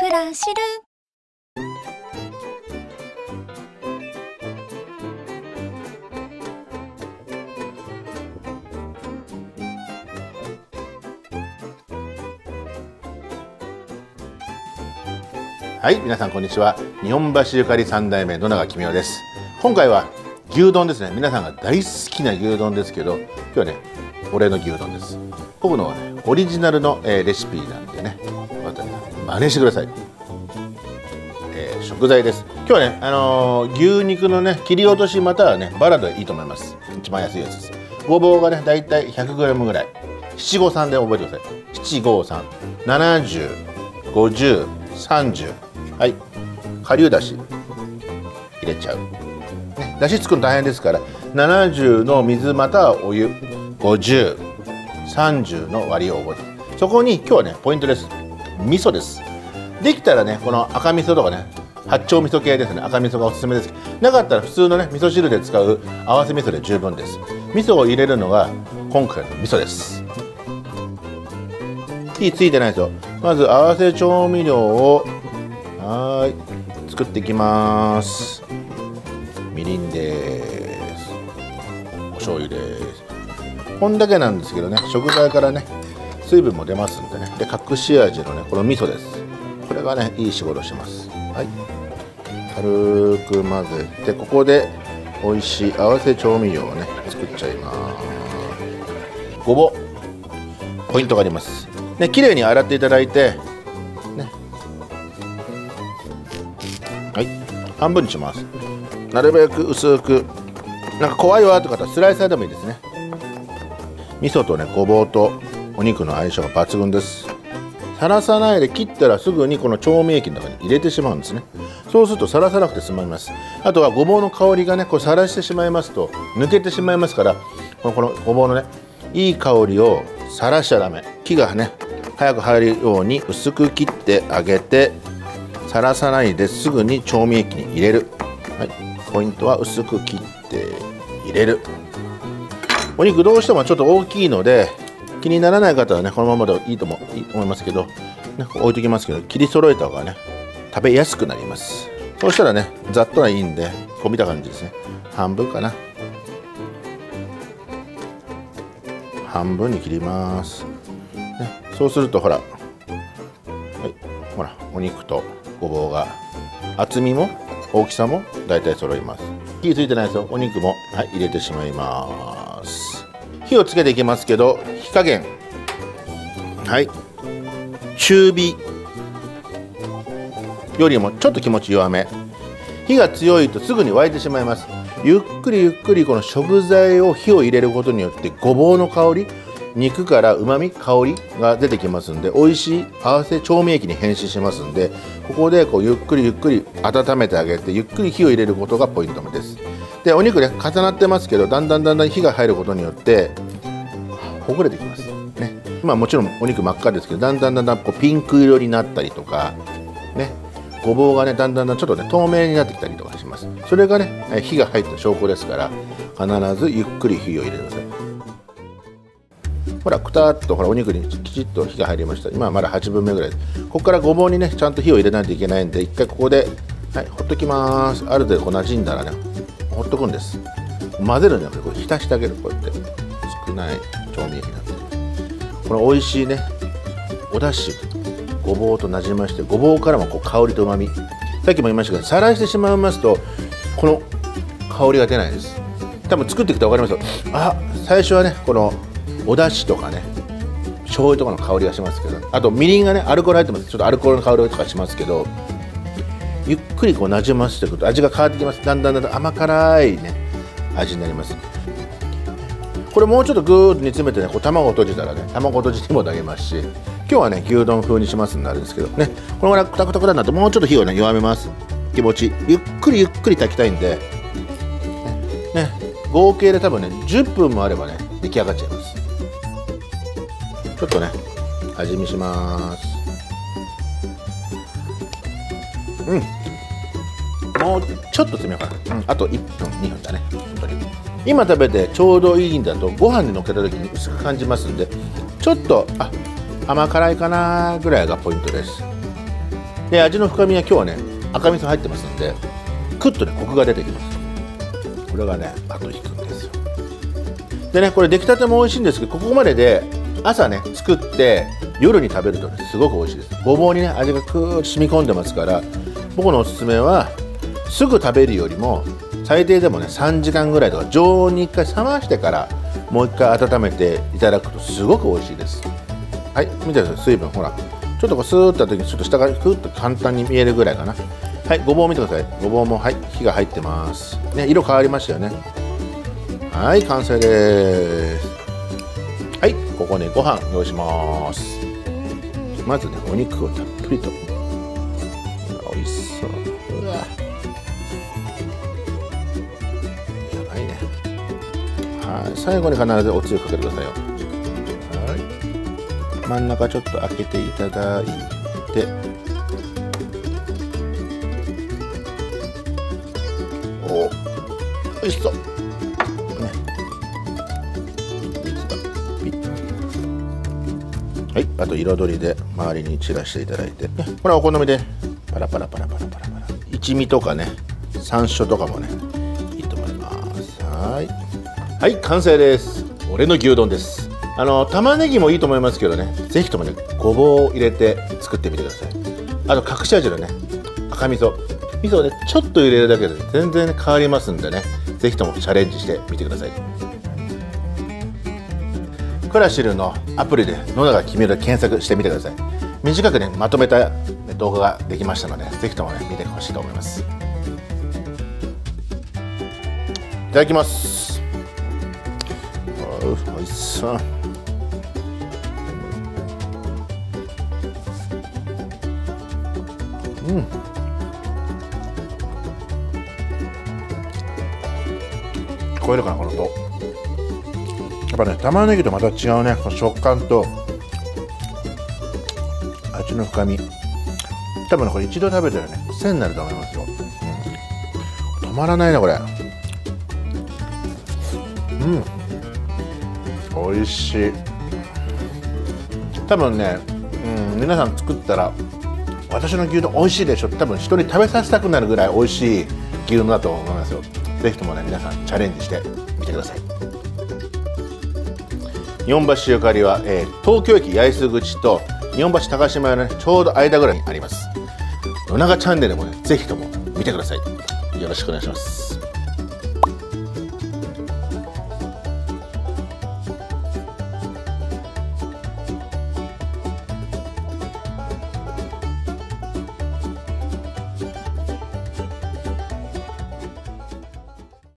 クラシルはい皆さんこんにちは。日本橋ゆかり三代目野永君夫です。今回は牛丼ですね。皆さんが大好きな牛丼ですけど今日はね俺の牛丼です。僕のはねオリジナルの、えーレシピなんで真似してください、えー食材です。今日はねあのー牛肉のね切り落としまたはねバラでいいと思います。一番安いやつです。ごぼうがねだいたい 100g ぐらい。七五三で覚えてください。七五三。70 50 30はい。顆粒だし。入れちゃう、ね、だし作るの大変ですから70の水またはお湯。5030の割りを覚えてそこに今日はねポイントです。味噌です。できたらねこの赤味噌とかね八丁味噌系ですね。赤味噌がおすすめです。なかったら普通のね味噌汁で使う合わせ味噌で十分です。味噌を入れるのが今回の味噌です。火ついてないですよまず合わせ調味料をはい作っていきます。みりんです。お醤油です。こんだけなんですけどね食材からね水分も出ますんでね。で隠し味のねこの味噌です。これがねいい仕事します。はい。軽く混ぜてここで美味しい合わせ調味料をね作っちゃいます。ごぼう。ポイントがあります。ね綺麗に洗っていただいてね。はい。半分にします。なるべく薄くなんか怖いわって方はスライサーでもいいですね。味噌とねごぼうとお肉の相性が抜群です。さらさないで切ったらすぐにこの調味液の中に入れてしまうんですね。そうするとさらさなくて済まります。あとはごぼうの香りがねこうさらしてしまいますと抜けてしまいますからこのこのごぼうのねいい香りをさらしちゃダメ。木がね早く入るように薄く切ってあげてさらさないですぐに調味液に入れる、はい、ポイントは薄く切って入れる。お肉どうしてもちょっと大きいので気にならない方はねこのままでいいともいいと思いますけど、ね、置いときますけど切り揃えた方がね食べやすくなります。そうしたらねざっとはいいんでこう見た感じですね。半分かな。半分に切ります、ね、そうするとほら、はい、ほらお肉とごぼうが厚みも大きさもだいたい揃います。火ついてないですよ。お肉も、はい、入れてしまいます。火をつけていきますけど火加減。はい。中火。よりもちょっと気持ち弱め。火が強いとすぐに沸いてしまいます。ゆっくりゆっくりこの食材を火を入れることによってごぼうの香り肉からうまみ香りが出てきますんで美味しい合わせ調味液に変身しますんでここでこうゆっくりゆっくり温めてあげてゆっくり火を入れることがポイントです。でお肉ね重なってますけどだんだんだんだん火が入ることによってほぐれてきます。ね。まあもちろんお肉真っ赤ですけどだんだんだんだんこうピンク色になったりとかね。ごぼうがねだんだんだんちょっとね透明になってきたりとかします。それがね火が入った証拠ですから必ずゆっくり火を入れてください。ほらくたっとほらお肉にきちっと火が入りました。今はまだ8分目ぐらい。ここからごぼうにねちゃんと火を入れないといけないんで一回ここではいほっときます。ある程度こう馴染んだらねほっとくんです。混ぜるんじゃなくてこう浸してあげる。こうやって。少ない調味液になって。この美味しいねお出汁。ごぼうとなじましてごぼうからもこう香りとうまみさっきも言いましたけどさらしてしまいますとこの香りが出ないです。多分作っていくと分かりますよ。あ最初はねこのお出汁とかね醤油とかの香りがしますけどあとみりんがねアルコール入ってます。ちょっとアルコールの香りとかしますけどゆっくりこうなじませていくと味が変わってきます。だんだんだんだん甘辛いね味になります。これもうちょっとぐーっと煮詰めてねこう卵を閉じたらね卵を閉じてもあげますし今日はね牛丼風にしますんであれですけどね。このぐらいクタクタクタになってもうちょっと火をね弱めます。気持ちゆっくりゆっくり炊きたいんで。ねね合計で多分ね10分もあればね出来上がっちゃいます。ちょっとね味見します。うん。もうちょっと詰めようかな、うん、あと1分2分だね。本当に。今食べてちょうどいいんだとご飯にのっけた時に薄く感じますんでちょっとあ甘辛いかなぐらいがポイントです。で味の深みは今日はね赤味噌入ってますんでクッとねコクが出てきます。これがね後引くんですよ。でねこれ出来たても美味しいんですけどここまでで朝ね作って夜に食べるとねすごく美味しいです。ごぼうにね味がクーッと染み込んでますから僕のおすすめはすぐ食べるよりも最低でもね3時間ぐらいとか常温に1回冷ましてからもう1回温めていただくとすごく美味しいです。はい見てください。水分ほら。ちょっとこうスーッと時にちょっと下がクーッと簡単に見えるぐらいかな。はいごぼう見てください。ごぼうもはい火が入ってます。ね色変わりましたよね。はい完成です。はいここねご飯用意します。まずねお肉をたっぷりと。はい。最後に必ずおつゆかけてくださいよ。はい。真ん中ちょっと開けていただいて。お。美味しそう。はい。あと彩りで周りに散らしていただいて、ね、これはお好みで。パラパラパラパラパラパラ。一味とかね。山椒とかもね。いいと思います。はいはい完成です。俺の牛丼です。あの玉ねぎもいいと思いますけどね。ぜひともねごぼうを入れて作ってみてください。あと隠し味のね赤味噌。味噌をねちょっと入れるだけで全然変わりますんでね。ぜひともチャレンジしてみてください。クラシルのアプリで「野永君で検索してみてください。短くねまとめた動画ができましたのでぜひともね見てほしいと思います。いただきます。おいしそう。うん。聞こえるかなこの音やっぱね玉ねぎとまた違うね。この食感と味の深み。多分ねこれ一度食べたらね癖になると思いますよ、うん、止まらないなこれ。うん。美味しい。多分ね、うん、皆さん作ったら私の牛丼美味しいでしょ多分人に食べさせたくなるぐらい美味しい牛丼だと思いますよ。ぜひともね皆さんチャレンジしてみてください。日本橋ゆかりは、えー、東京駅八重洲口と日本橋高島屋の、ね、ちょうど間ぐらいにあります。野永チャンネルもねぜひとも見てください。よろしくお願いします。